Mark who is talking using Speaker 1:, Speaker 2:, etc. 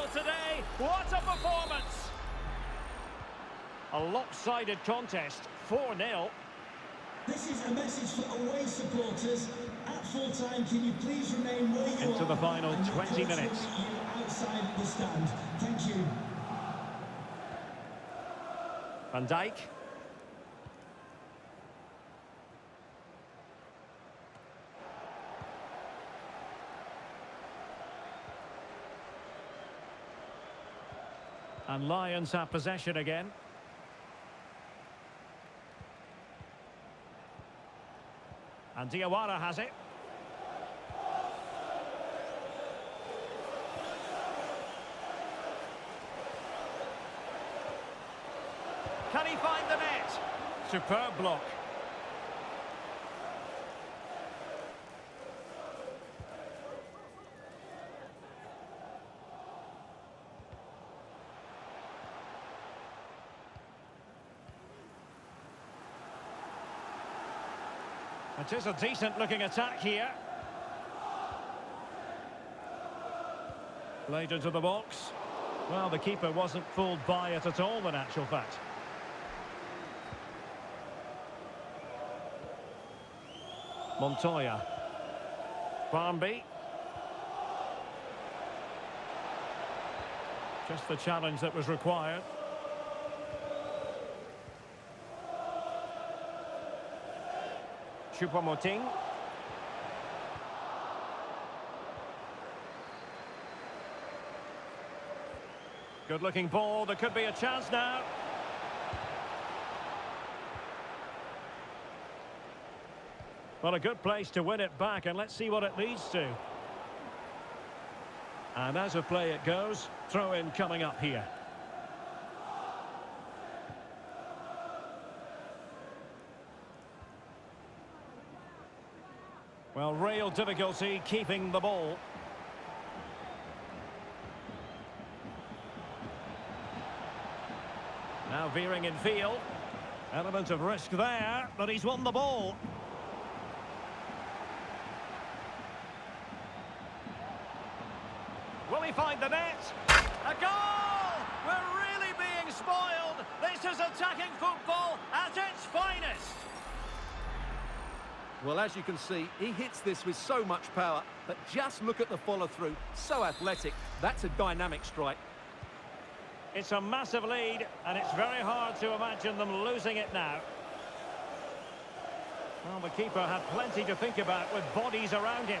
Speaker 1: level today. What a performance! A lopsided contest, 4-0.
Speaker 2: This is a message for away supporters. At full time, can you please remain where you
Speaker 1: Into
Speaker 2: are?
Speaker 1: the final 20 minutes.
Speaker 2: outside the stand. Thank you.
Speaker 1: Van Dijk. And Lions have possession again. And Diawara has it. Can he find the net? Superb block. It is a decent looking attack here. Played into the box. Well, the keeper wasn't fooled by it at all in actual fact. Montoya. Barnby. Just the challenge that was required. Choupo-Moting. Good looking ball. There could be a chance now. Well, a good place to win it back, and let's see what it leads to. And as a play it goes, throw in coming up here. Well, real difficulty keeping the ball. Now veering in field. Element of risk there, but he's won the ball. Will he find the net? A goal!
Speaker 3: Well, as you can see, he hits this with so much power, but just look at the follow-through. So athletic. That's a dynamic strike.
Speaker 1: It's a massive lead, and it's very hard to imagine them losing it now. Well, the keeper had plenty to think about with bodies around him.